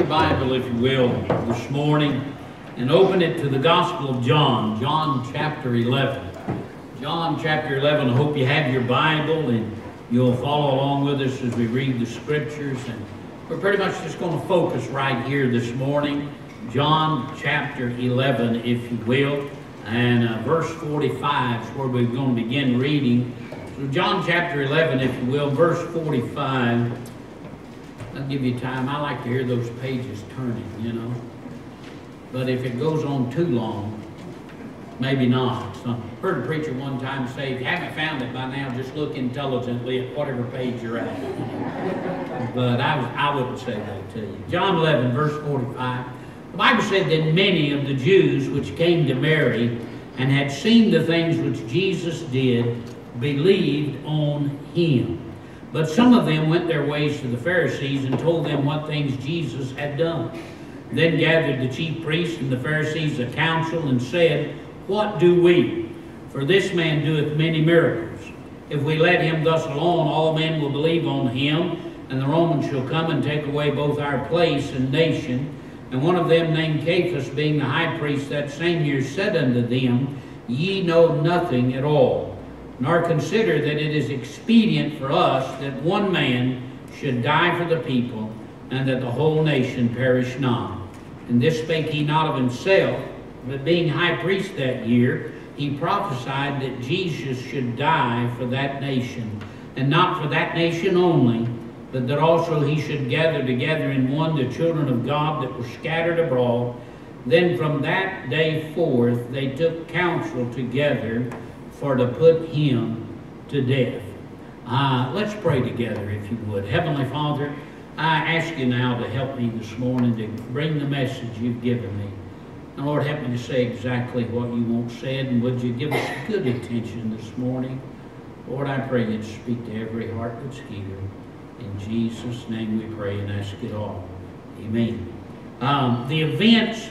your Bible, if you will, this morning and open it to the Gospel of John, John chapter 11. John chapter 11, I hope you have your Bible and you'll follow along with us as we read the scriptures. And we're pretty much just going to focus right here this morning. John chapter 11, if you will, and uh, verse 45 is where we're going to begin reading. So, John chapter 11, if you will, verse 45. I'll give you time. I like to hear those pages turning, you know. But if it goes on too long, maybe not. So, I heard a preacher one time say, if you haven't found it by now, just look intelligently at whatever page you're at. but I, I wouldn't say that to you. John 11, verse 45. The Bible said that many of the Jews which came to Mary and had seen the things which Jesus did believed on him. But some of them went their ways to the Pharisees and told them what things Jesus had done. Then gathered the chief priests and the Pharisees a council and said, What do we? For this man doeth many miracles. If we let him thus alone, all men will believe on him, and the Romans shall come and take away both our place and nation. And one of them, named Caiaphas, being the high priest that same year, said unto them, Ye know nothing at all nor consider that it is expedient for us that one man should die for the people, and that the whole nation perish not. And this spake he not of himself, but being high priest that year, he prophesied that Jesus should die for that nation, and not for that nation only, but that also he should gather together in one the children of God that were scattered abroad. Then from that day forth they took counsel together for to put him to death. Uh, let's pray together, if you would. Heavenly Father, I ask you now to help me this morning to bring the message you've given me. And Lord, help me to say exactly what you want said, and would you give us good attention this morning? Lord, I pray you'd speak to every heart that's here. In Jesus' name we pray and ask it all. Amen. Um, the events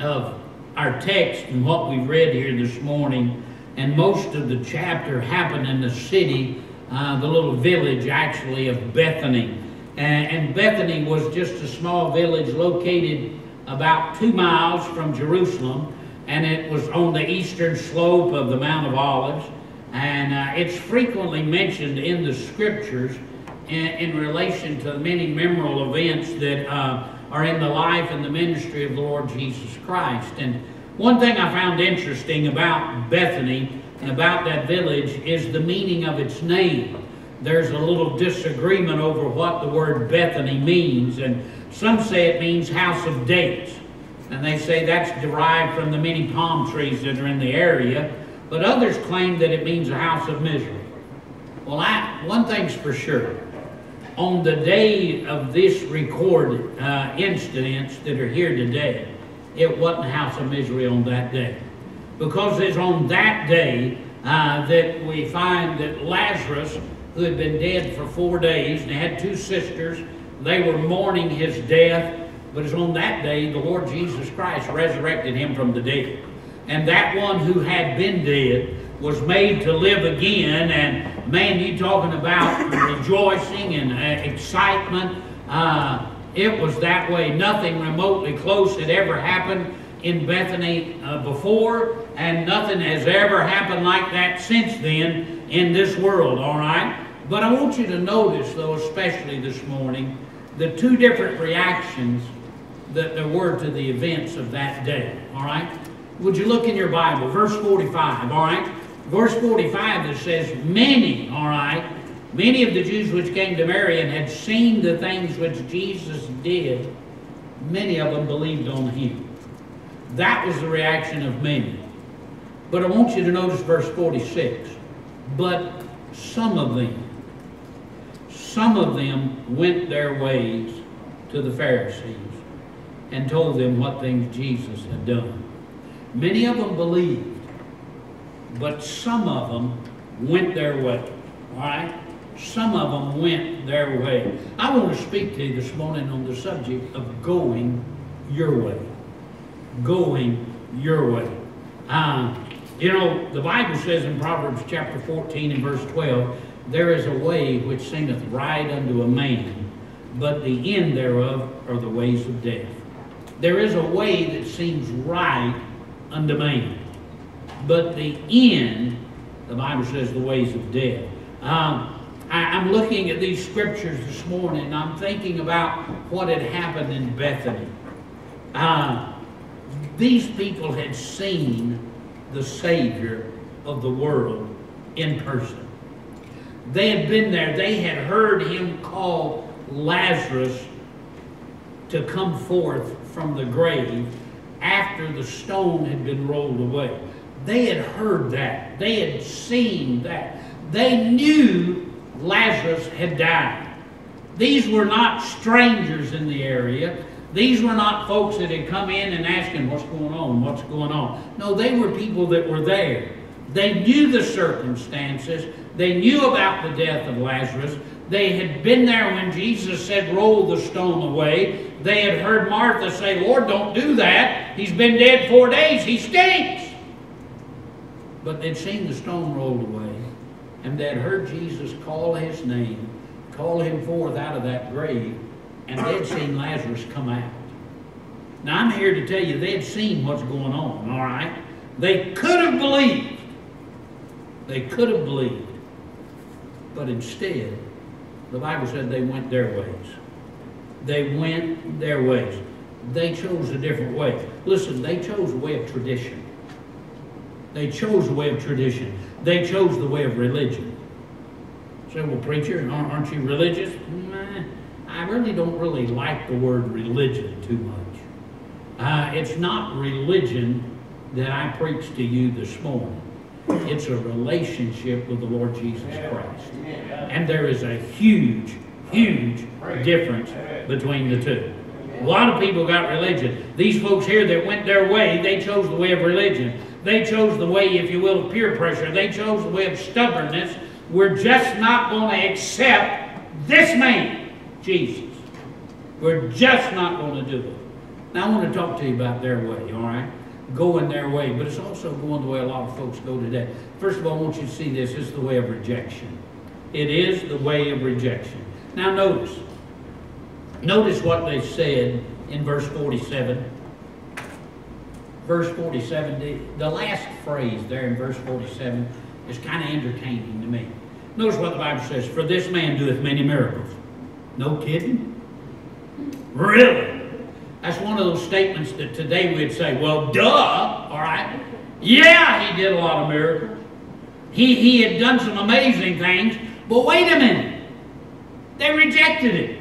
of our text and what we read here this morning and most of the chapter happened in the city, uh, the little village actually of Bethany. And, and Bethany was just a small village located about two miles from Jerusalem, and it was on the eastern slope of the Mount of Olives. And uh, it's frequently mentioned in the scriptures in, in relation to many memorable events that uh, are in the life and the ministry of the Lord Jesus Christ. And one thing I found interesting about Bethany and about that village is the meaning of its name. There's a little disagreement over what the word Bethany means, and some say it means house of dates. And they say that's derived from the many palm trees that are in the area, but others claim that it means a house of misery. Well, I, one thing's for sure. On the day of this recorded uh, incidents that are here today, it wasn't house of misery on that day. Because it's on that day uh, that we find that Lazarus, who had been dead for four days, and had two sisters, they were mourning his death, but it's on that day the Lord Jesus Christ resurrected him from the dead. And that one who had been dead was made to live again. And man, you talking about rejoicing and uh, excitement. Uh, it was that way. Nothing remotely close had ever happened in Bethany uh, before, and nothing has ever happened like that since then in this world, all right? But I want you to notice, though, especially this morning, the two different reactions that there were to the events of that day, all right? Would you look in your Bible, verse 45, all right? Verse 45 that says, Many, all right, Many of the Jews which came to Mary and had seen the things which Jesus did, many of them believed on him. That was the reaction of many. But I want you to notice verse 46. But some of them, some of them went their ways to the Pharisees and told them what things Jesus had done. Many of them believed, but some of them went their way. All right? some of them went their way. I want to speak to you this morning on the subject of going your way. Going your way. Uh, you know, the Bible says in Proverbs chapter 14 and verse 12, there is a way which seemeth right unto a man, but the end thereof are the ways of death. There is a way that seems right unto man, but the end, the Bible says, the ways of death. Um, I, am looking at these scriptures this morning, and I'm thinking about what had happened in Bethany. Uh, these people had seen the Savior of the world in person. They had been there. They had heard him call Lazarus to come forth from the grave after the stone had been rolled away. They had heard that. They had seen that. They knew Lazarus had died. These were not strangers in the area. These were not folks that had come in and asking, What's going on? What's going on? No, they were people that were there. They knew the circumstances. They knew about the death of Lazarus. They had been there when Jesus said, Roll the stone away. They had heard Martha say, Lord, don't do that. He's been dead four days. He stinks. But they'd seen the stone rolled away, and they'd heard Jesus call his name, call him forth out of that grave, and they'd seen Lazarus come out. Now, I'm here to tell you, they'd seen what's going on, all right? They could have believed. They could have believed. But instead, the Bible said they went their ways. They went their ways. They chose a different way. Listen, they chose a way of tradition. They chose the way of tradition. They chose the way of religion. Say, well, preacher, aren't you religious? Nah, I really don't really like the word religion too much. Uh, it's not religion that I preach to you this morning. It's a relationship with the Lord Jesus Christ. And there is a huge, huge difference between the two. A lot of people got religion. These folks here that went their way, they chose the way of religion. They chose the way, if you will, of peer pressure. They chose the way of stubbornness. We're just not going to accept this man, Jesus. We're just not going to do it. Now, I want to talk to you about their way, all right? Going their way, but it's also going the way a lot of folks go today. First of all, I want you to see this. It's the way of rejection. It is the way of rejection. Now, notice. Notice what they said in verse 47 verse 47, the, the last phrase there in verse 47 is kind of entertaining to me. Notice what the Bible says, For this man doeth many miracles. No kidding? Really? That's one of those statements that today we'd say, well, duh, all right? Yeah, he did a lot of miracles. He, he had done some amazing things, but wait a minute. They rejected it.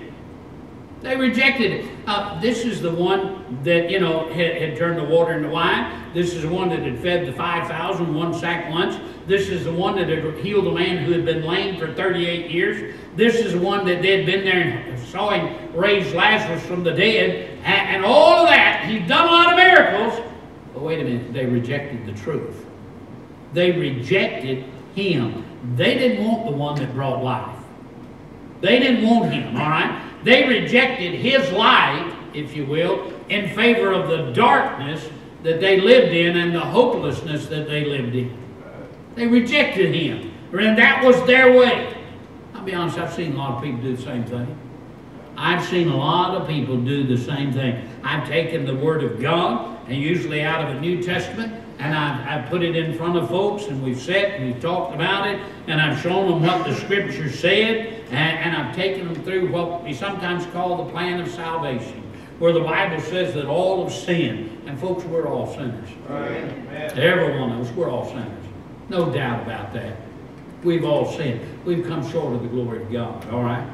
They rejected it. Uh, this is the one that, you know, had, had, turned the water into wine. This is the one that had fed the 5,000 one sack lunch. This is the one that had healed a man who had been lame for 38 years. This is the one that they had been there and saw him raise Lazarus from the dead. And, and all of that. He'd done a lot of miracles. But wait a minute, they rejected the truth. They rejected him. They didn't want the one that brought life. They didn't want him, all right? They rejected his light, if you will, in favor of the darkness that they lived in and the hopelessness that they lived in. They rejected him. And that was their way. I'll be honest, I've seen a lot of people do the same thing. I've seen a lot of people do the same thing. I've taken the Word of God, and usually out of a New Testament, and I've, I've put it in front of folks, and we've sat and we've talked about it, and I've shown them what the Scripture said, and, and I've taken them through what we sometimes call the plan of salvation, where the Bible says that all have sinned. And folks, we're all sinners. Right. Every one of us, we're all sinners. No doubt about that. We've all sinned. We've come short of the glory of God, all right?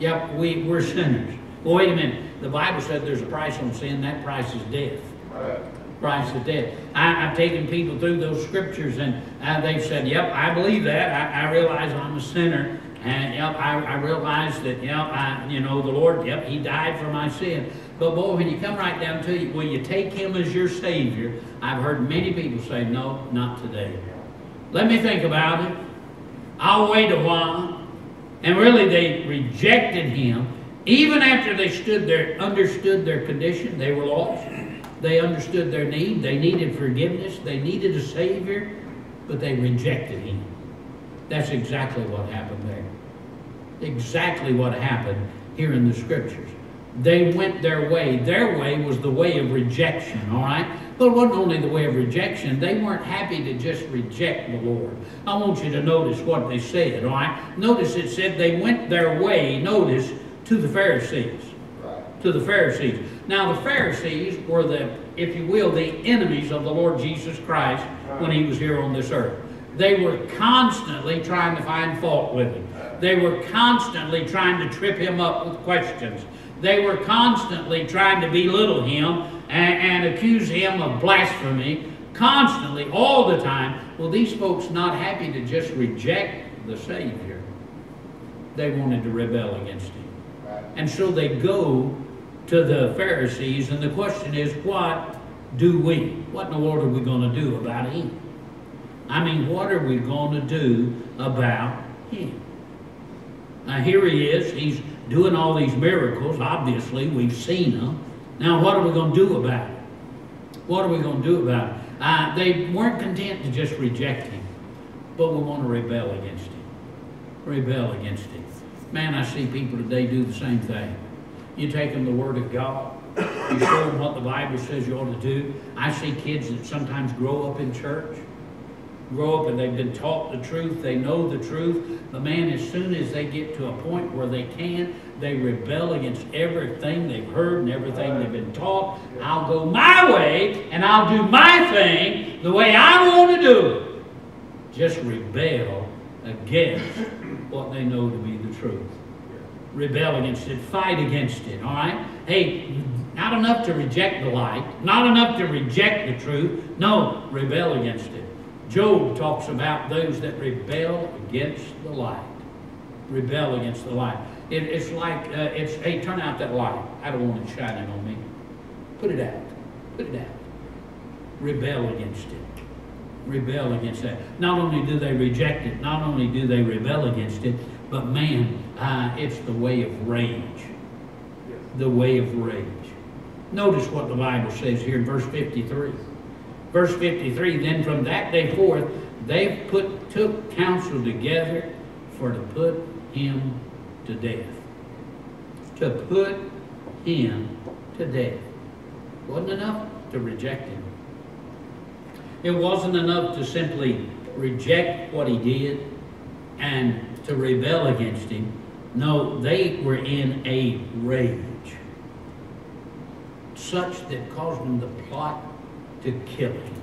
Yep, we, we're sinners. Well, wait a minute. The Bible said there's a price on sin. That price is death. Right price is death. I, have taken people through those scriptures and uh, they've said, yep, I believe that. I, I realize I'm a sinner. And yep, I, I realize that, yep, I, you know, the Lord, yep, He died for my sin. But boy, when you come right down to it, will you take Him as your Savior? I've heard many people say, no, not today. Let me think about it. I'll wait a while. And really, they rejected Him. Even after they stood there, understood their condition, they were lost. They understood their need. They needed forgiveness. They needed a Savior, but they rejected Him. That's exactly what happened there. exactly what happened here in the scriptures. They went their way. Their way was the way of rejection, all right? But it wasn't only the way of rejection. They weren't happy to just reject the Lord. I want you to notice what they said, all right? Notice it said they went their way, notice, to the Pharisees. Right. To the Pharisees. Now, the Pharisees were the, if you will, the enemies of the Lord Jesus Christ when he was here on this earth. They were constantly trying to find fault with him. They were constantly trying to trip him up with questions. They were constantly trying to belittle him and, and accuse him of blasphemy. Constantly, all the time. Well, these folks not happy to just reject the Savior. They wanted to rebel against him. And so they go to the Pharisees, and the question is, what do we? What in the world are we going to do about him? I mean, what are we going to do about him? Now, here he is. He's doing all these miracles. Obviously, we've seen them. Now, what are we going to do about it? What are we going to do about it? Uh, they weren't content to just reject him, but we want to rebel against him. Rebel against him. Man, I see people today do the same thing. You take them the Word of God, you show them what the Bible says you ought to do. I see kids that sometimes grow up in church, grow up and they've been taught the truth, they know the truth, but man, as soon as they get to a point where they can, they rebel against everything they've heard and everything they've been taught. I'll go my way and I'll do my thing the way I want to do it. Just rebel against what they know to be the truth rebel against it, fight against it, all right? Hey, not enough to reject the light, not enough to reject the truth. No, rebel against it. Job talks about those that rebel against the light. Rebel against the light. It, it's like, uh, it's, hey, turn out that light. I don't want it shining on me. Put it out. Put it out. Rebel against it. Rebel against that. Not only do they reject it, not only do they rebel against it, but man, uh, it's the way of rage. The way of rage. Notice what the Bible says here in verse 53. Verse 53, then from that day forth, they put, took counsel together for to put him to death. To put him to death. Wasn't enough to reject him. It wasn't enough to simply reject what he did and to rebel against him. No, they were in a rage, such that caused them to plot to kill him.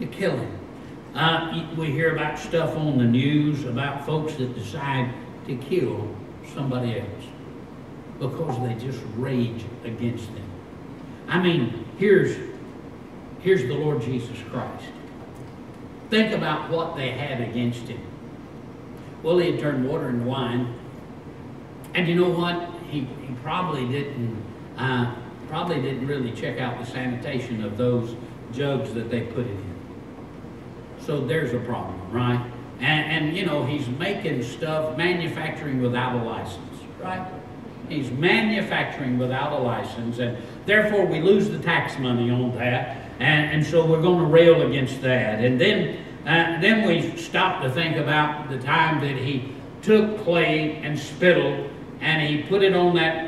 To kill him. Uh, we hear about stuff on the news about folks that decide to kill somebody else because they just rage against them. I mean, here's, here's the Lord Jesus Christ. Think about what they had against him. Well, he had turned water into wine. And you know what? He, he probably didn't uh, probably didn't really check out the sanitation of those jugs that they put it in. So there's a problem, right? And, and you know, he's making stuff, manufacturing without a license, right? He's manufacturing without a license, and therefore we lose the tax money on that, and, and so we're going to rail against that. And then, uh, then we stop to think about the time that he took clay and spittle and he put it on that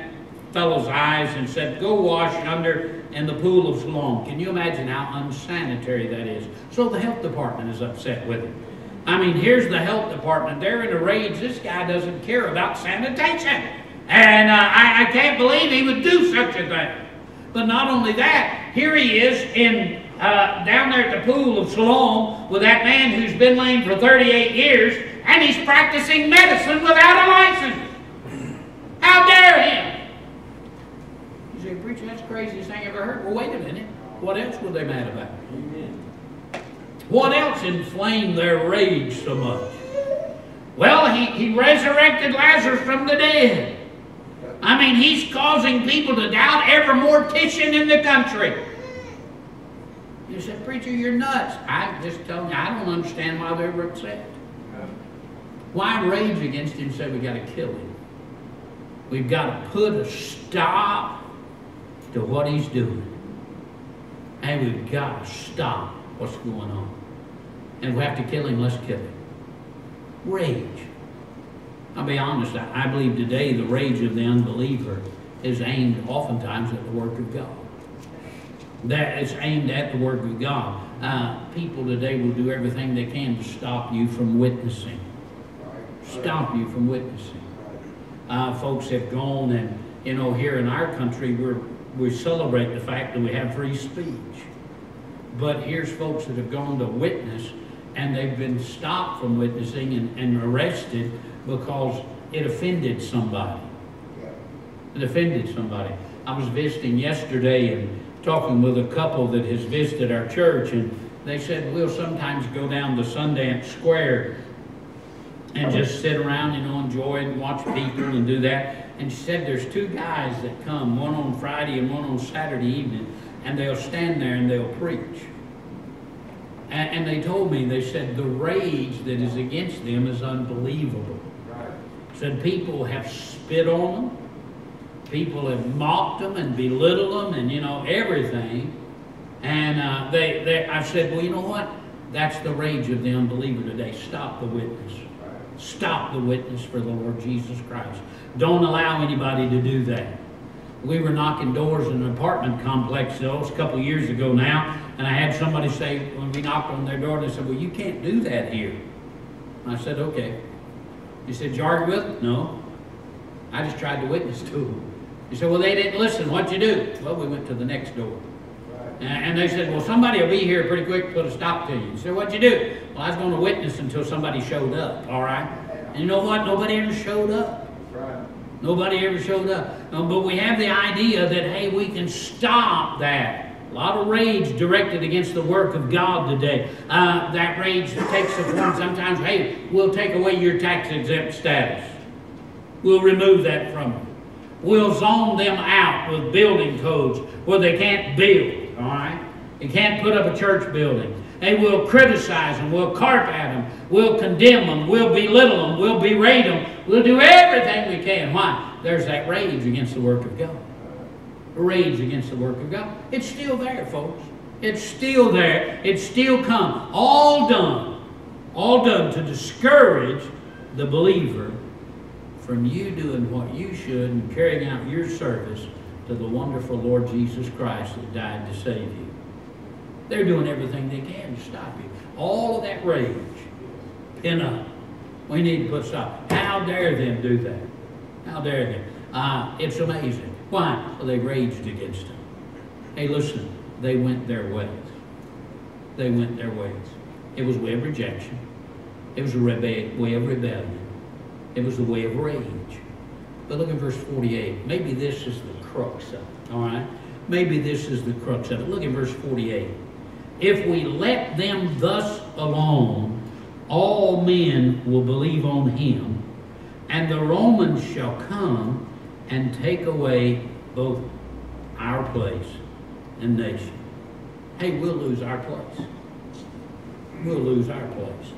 fellow's eyes and said, Go wash under in the pool of Siloam. Can you imagine how unsanitary that is? So the health department is upset with him. I mean, here's the health department. They're in a rage. This guy doesn't care about sanitation. And uh, I, I can't believe he would do such a thing. But not only that, here he is in uh, down there at the pool of Siloam with that man who's been lame for 38 years, and he's practicing medicine without a license. How dare him? Say, preacher, that's the craziest thing I ever heard. Well, wait a minute. What else were they mad about? What else inflamed their rage so much? Well, he, he resurrected Lazarus from the dead. I mean, he's causing people to doubt every mortician in the country. You said, Preacher, you're nuts. I just tell you, I don't understand why they were upset. Why rage against him say we got to kill him? We've got to put a stop to what he's doing. And we've got to stop what's going on. And we have to kill him, let's kill him. Rage. I'll be honest, I, I believe today the rage of the unbeliever is aimed oftentimes at the work of God. That is aimed at the work of God. Uh, people today will do everything they can to stop you from witnessing. Stop you from witnessing. Uh, folks have gone and, you know, here in our country, we're, we celebrate the fact that we have free speech. But here's folks that have gone to witness and they've been stopped from witnessing and, and arrested because it offended somebody. It offended somebody. I was visiting yesterday and talking with a couple that has visited our church, and they said we'll sometimes go down to Sundance Square and just sit around, you know, enjoy and watch people and do that. And she said there's two guys that come, one on Friday and one on Saturday evening, and they'll stand there and they'll preach. And, and they told me, they said the rage that is against them is unbelievable. Right. Said people have spit on them, people have mocked them and belittled them and, you know, everything. And uh, they, they, I said, well, you know what? That's the rage of the unbeliever today. Stop the witness. Stop the witness for the Lord Jesus Christ. Don't allow anybody to do that. We were knocking doors in an apartment complex, a couple years ago now, and I had somebody say, when we knocked on their door, they said, well, you can't do that here. And I said, okay. He said, you argue with them? No. I just tried to witness to them. He said, well, they didn't listen. What'd you do? Well, we went to the next door. And they said, well, somebody will be here pretty quick to put a stop to you. Said, what'd you do? Well, I was going to witness until somebody showed up, all right? And you know what? Nobody ever showed up. Nobody ever showed up. Um, but we have the idea that, hey, we can stop that. A lot of rage directed against the work of God today. Uh, that rage takes the form sometimes, hey, we'll take away your tax exempt status. We'll remove that from them. We'll zone them out with building codes where they can't build, all right? They can't put up a church building. They will criticize them. We'll carp at them. We'll condemn them. We'll belittle them. We'll berate them. We'll do everything we can. Why? There's that rage against the work of God. Rage against the work of God. It's still there, folks. It's still there. It's still come. All done. All done to discourage the believer from you doing what you should and carrying out your service to the wonderful Lord Jesus Christ that died to save you. They're doing everything they can to stop you. All of that rage, pin up. We need to put stop. How dare them do that? How dare they? Uh, it's amazing. Why? Well, they raged against him. Hey, listen, they went their ways. They went their ways. It was a way of rejection. It was a way of rebellion. It was the way of rage. But look at verse 48. Maybe this is the crux of it, all right? Maybe this is the crux of it. Look at verse 48. If we let them thus alone, all men will believe on him, and the Romans shall come and take away both our place and nation. Hey, we'll lose our place. We'll lose our place.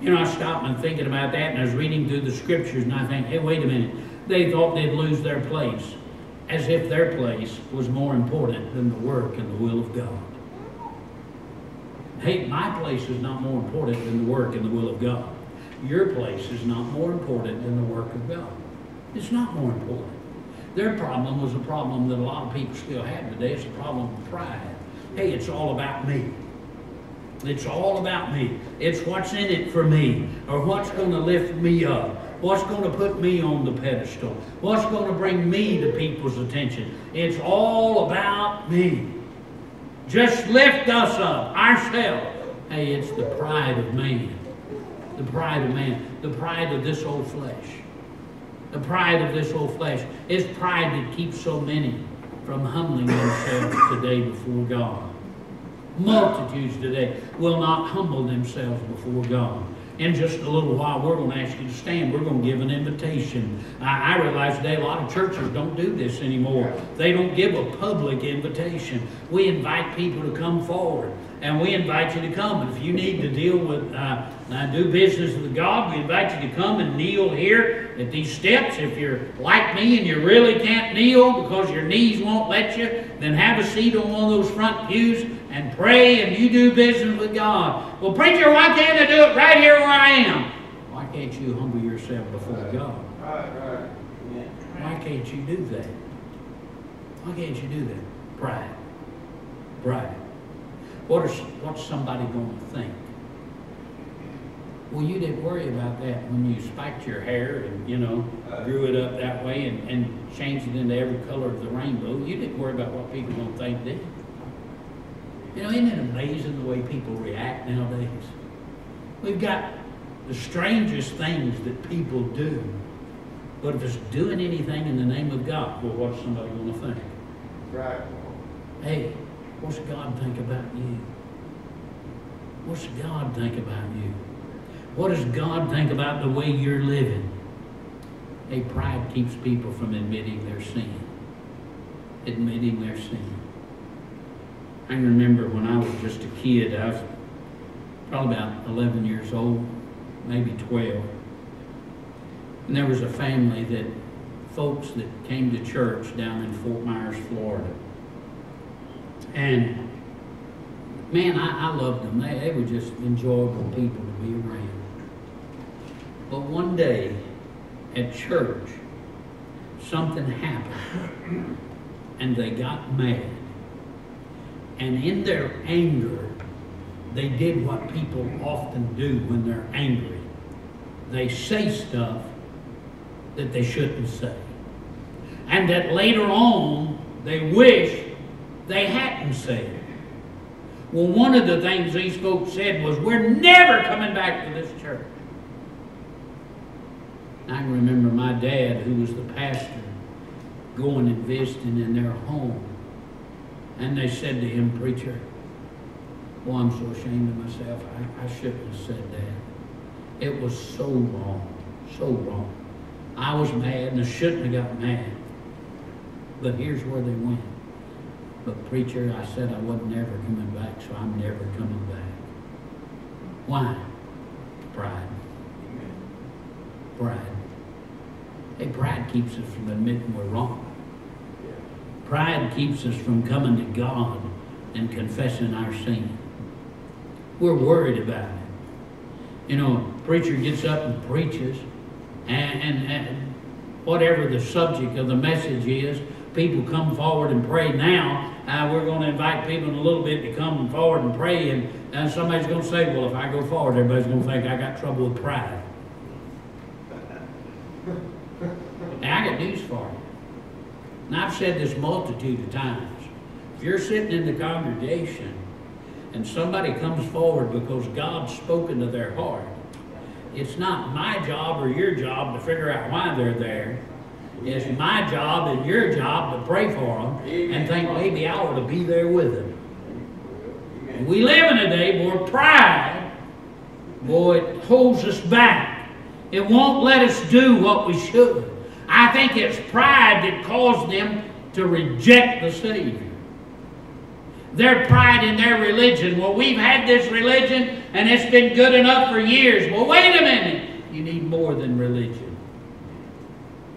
You know, I stopped and thinking about that, and I was reading through the scriptures, and I think, hey, wait a minute. They thought they'd lose their place, as if their place was more important than the work and the will of God. Hey, my place is not more important than the work and the will of God. Your place is not more important than the work of God. It's not more important. Their problem was a problem that a lot of people still have today. It's a problem of pride. Hey, it's all about me. It's all about me. It's what's in it for me, or what's going to lift me up, what's going to put me on the pedestal, what's going to bring me to people's attention. It's all about me. Just lift us up, ourselves. Hey, it's the pride of man. The pride of man. The pride of this old flesh. The pride of this old flesh. It's pride that keeps so many from humbling themselves today before God. Multitudes today will not humble themselves before God. In just a little while, we're going to ask you to stand. We're going to give an invitation. I, I realize today a lot of churches don't do this anymore. They don't give a public invitation. We invite people to come forward and we invite you to come. If you need to deal with, uh, uh, do business with God, we invite you to come and kneel here at these steps. If you're like me and you really can't kneel because your knees won't let you, then have a seat on one of those front pews and pray and you do business with God. Well, preacher, why can't I do it right here where I am? Why can't you humble yourself before God? Why can't you do that? Why can't you do that? Pride. Pride. What is what's somebody going to think? Well, you didn't worry about that when you spiked your hair and, you know, grew it up that way and, and changed it into every color of the rainbow. You didn't worry about what people going to think, did you? You know, isn't it amazing the way people react nowadays? We've got the strangest things that people do. But if it's doing anything in the name of God, well, what's somebody going to think? Right. Hey, what's God think about you? What's God think about you? What does God think about the way you're living? Hey, pride keeps people from admitting their sin. Admitting their sin. I can remember when I was just a kid, I was probably about 11 years old, maybe 12. And there was a family that, folks that came to church down in Fort Myers, Florida. And man, I, I loved them. They, they were just enjoyable people to be around. But one day at church, something happened and they got mad. And in their anger, they did what people often do when they're angry. They say stuff that they shouldn't say. And that later on, they wish they hadn't said. Well, one of the things these folks said was, We're never coming back to this church. I can remember my dad, who was the pastor, going and visiting in their home. And they said to him, Preacher, well, I'm so ashamed of myself. I, I shouldn't have said that. It was so wrong, so wrong. I was mad and I shouldn't have got mad. But here's where they went. But preacher, I said I wasn't never coming back, so I'm never coming back. Why? Pride. Pride. Hey, pride keeps us from admitting we're wrong. Pride keeps us from coming to God and confessing our sin. We're worried about it. You know, preacher gets up and preaches, and, and, and whatever the subject of the message is, people come forward and pray now. Uh, we're going to invite people in a little bit to come forward and pray, and, and somebody's going to say, well, if I go forward, everybody's going to think I got trouble with pride. Now, I got news for you. And I've said this multitude of times. If you're sitting in the congregation and somebody comes forward because God's spoken to their heart, it's not my job or your job to figure out why they're there. It's my job and your job to pray for them and think maybe I ought to be there with them. And we live in a day where pride, boy, it holds us back. It won't let us do what we should. I think it's pride that caused them to reject the Savior. Their pride in their religion. Well, we've had this religion and it's been good enough for years. Well, wait a minute. You need more than religion.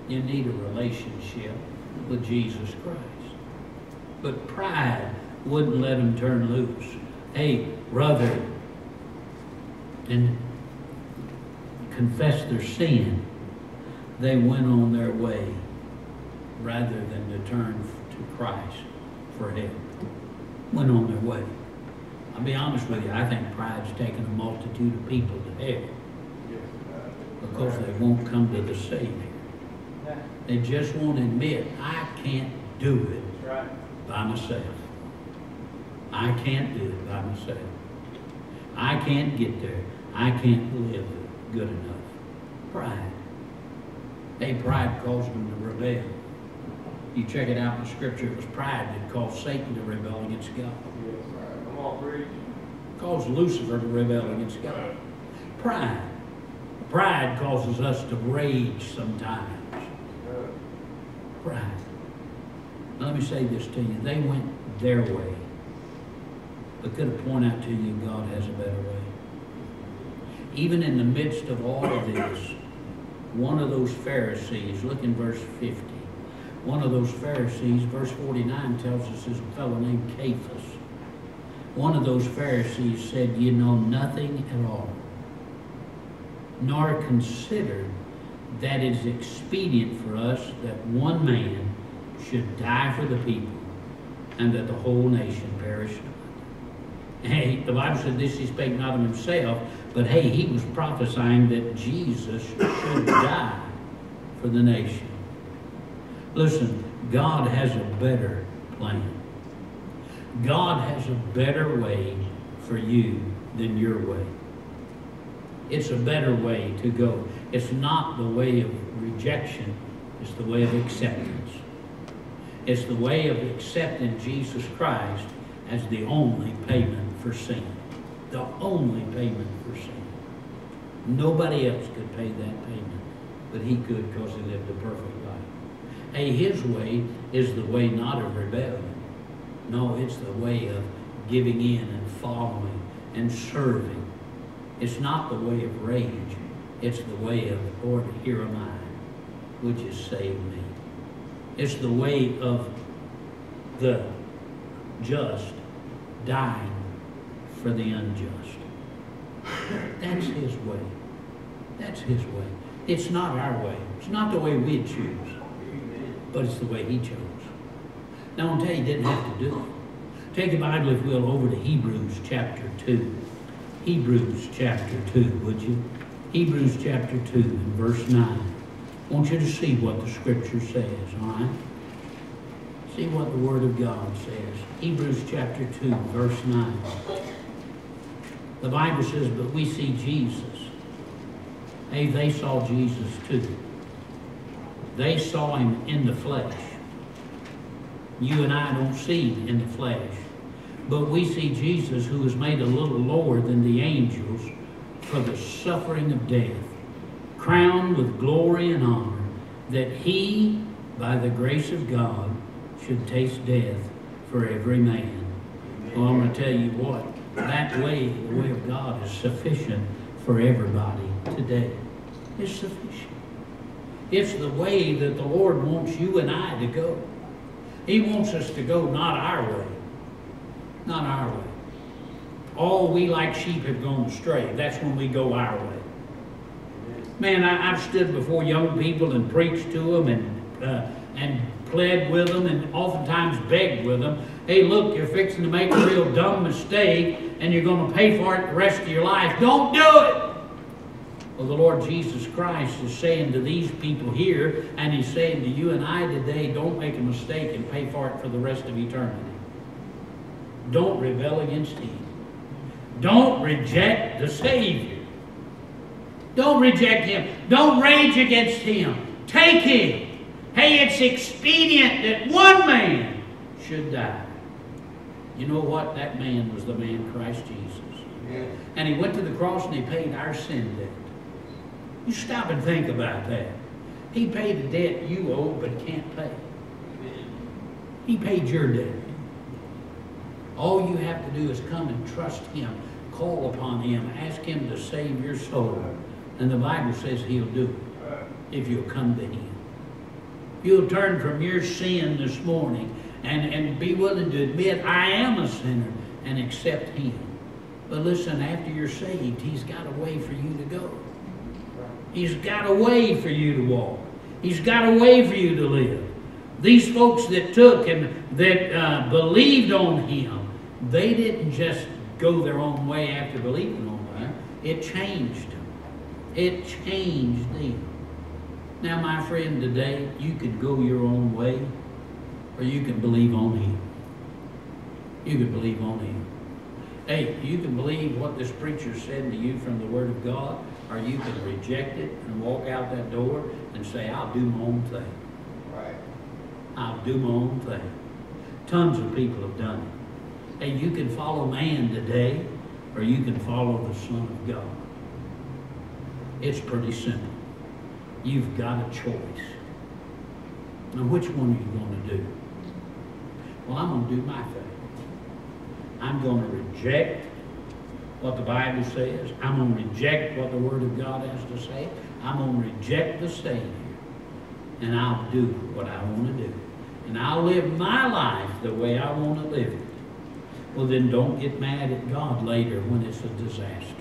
You need a relationship with Jesus Christ. But pride wouldn't let them turn loose. Hey, brother, and confess their sin, they went on their way rather than to turn to Christ for help. Went on their way. I'll be honest with you, I think pride's taken a multitude of people to hell because they won't come to the Savior. They just won't admit, I can't do it by myself. I can't do it by myself. I can't get there. I can't live good enough. Pride. Hey, pride caused them to rebel. You check it out in the scripture, it was pride that caused Satan to rebel against God. Come on. Caused Lucifer to rebel against God. Pride. Pride causes us to rage sometimes. Pride. Let me say this to you. They went their way. But could I point out to you, God has a better way. Even in the midst of all of this, one of those Pharisees, look in verse 50. One of those Pharisees, verse 49 tells us is a fellow named Caiaphas. One of those Pharisees said, You know nothing at all, nor considered that it is expedient for us that one man should die for the people, and that the whole nation perish. Hey, the Bible said this he spake not of himself, but hey, he was prophesying that Jesus should die for the nation. Listen, God has a better plan. God has a better way for you than your way. It's a better way to go. It's not the way of rejection, it's the way of acceptance. It's the way of accepting Jesus Christ as the only payment for sin. The only payment for sin. Nobody else could pay that payment, but he could because he lived a perfect life. Hey, his way is the way not of rebellion. No, it's the way of giving in and following and serving. It's not the way of rage. It's the way of, Lord, here am I, which you save me? It's the way of the just dying for the unjust. That's his way. That's his way. It's not our way. It's not the way we choose, but it's the way he chose. Now, I'll tell you, he didn't have to do it. Take your Bible, if will, over to Hebrews chapter 2. Hebrews chapter 2, would you? Hebrews chapter 2 and verse 9. I want you to see what the scripture says, all right? See what the Word of God says. Hebrews chapter 2, verse 9. The Bible says, but we see Jesus. Hey, they saw Jesus too. They saw him in the flesh. You and I don't see him in the flesh. But we see Jesus who was made a little lower than the angels for the suffering of death, crowned with glory and honor, that he, by the grace of God, should taste death for every man. Well, I'm going to tell you what, that way, the way of God is sufficient for everybody today. It's sufficient. It's the way that the Lord wants you and I to go. He wants us to go not our way, not our way. All we like sheep have gone astray. That's when we go our way. Man, I, have stood before young people and preached to them and uh, and pled with them and oftentimes begged with them. Hey, look, you're fixing to make a real dumb mistake and you're going to pay for it the rest of your life. Don't do it. Well, the Lord Jesus Christ is saying to these people here, and He's saying to you and I today, don't make a mistake and pay for it for the rest of eternity. Don't rebel against Him. Don't reject the Savior. Don't reject Him. Don't rage against Him. Take Him. Hey, it's expedient that one man should die. You know what? That man was the man Christ Jesus. And he went to the cross and he paid our sin debt. You stop and think about that. He paid a debt you owe but can't pay. He paid your debt. All you have to do is come and trust Him, call upon Him, ask Him to save your soul. And the Bible says He'll do it if you'll come to Him. You'll turn from your sin this morning and, and be willing to admit, I am a sinner, and accept Him. But listen, after you're saved, He's got a way for you to go. He's got a way for you to walk. He's got a way for you to live. These folks that took and that uh, believed on him, they didn't just go their own way after believing on him. It changed them. It changed them. Now, my friend, today you could go your own way or you can believe on him. You can believe on him. Hey, you can believe what this preacher said to you from the Word of God, or you can reject it and walk out that door and say, I'll do my own thing. Right. I'll do my own thing. Tons of people have done it. And you can follow man today, or you can follow the Son of God. It's pretty simple. You've got a choice. Now, which one are you going to do? Well, I'm going to do my thing. I'm going to reject what the Bible says. I'm going to reject what the Word of God has to say. I'm going to reject the Savior. And I'll do what I want to do. And I'll live my life the way I want to live it. Well, then don't get mad at God later when it's a disaster.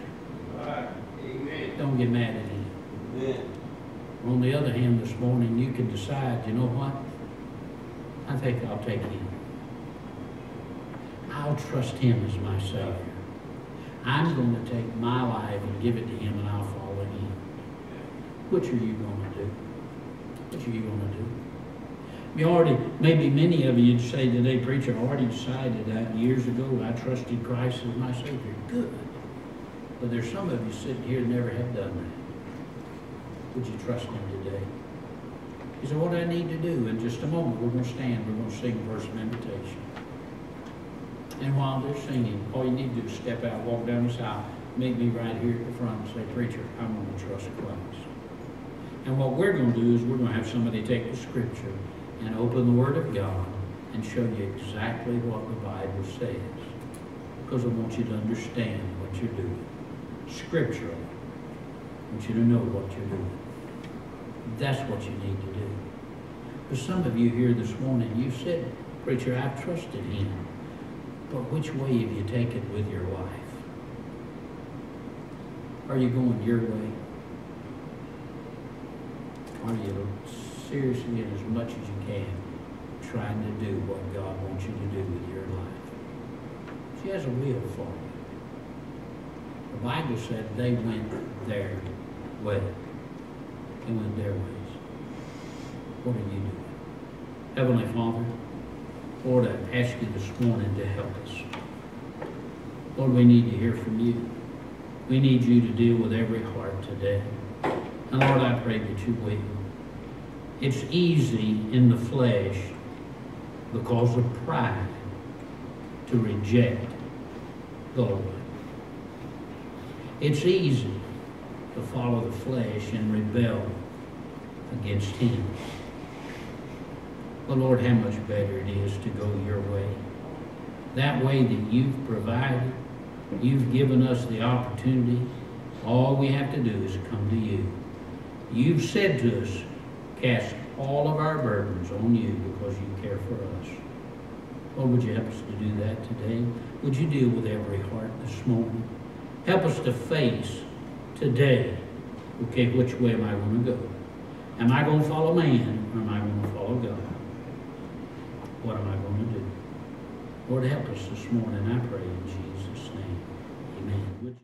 Right. Amen. Don't get mad at Him. Amen. On the other hand, this morning, you can decide, you know what? I think I'll take him. I'll trust him as my Savior. I'm going to take my life and give it to him and I'll follow him. Which are you going to do? Which are you going to do? You already, maybe many of you say today, preacher, I already decided that years ago. I trusted Christ as my Savior. Good. But there's some of you sitting here that never have done that. Would you trust Him today? He said, what I need to do, in just a moment, we're going to stand, we're going to sing verse of invitation. And while they're singing, all you need to do is step out, walk down this aisle, meet me right here at the front and say, preacher, I'm going to trust Christ. And what we're going to do is we're going to have somebody take the scripture and open the Word of God and show you exactly what the Bible says. Because I want you to understand what you're doing. Scripturally. I want you to know what you're doing. That's what you need to do. For some of you here this morning, you said, Preacher, I've trusted him. But which way have you taken with your life? Are you going your way? Are you seriously and as much as you can trying to do what God wants you to do with your life? She has a will for you. The Bible said they went their way. They went their ways. What are you doing? Heavenly Father, Lord, I ask you this morning to help us. Lord, we need to hear from you. We need you to deal with every heart today. And Lord, I pray that you will. It's easy in the flesh because of pride to reject the Lord. It's easy to follow the flesh and rebel against Him. But Lord, how much better it is to go your way. That way that you've provided, you've given us the opportunity. All we have to do is come to you. You've said to us, cast all of our burdens on you because you care for us. Lord, would you help us to do that today? Would you deal with every heart this morning? Help us to face today, okay, which way am I going to go? Am I going to follow man or am I going to? What am I going to do? Lord, help us this morning, I pray in Jesus' name. Amen.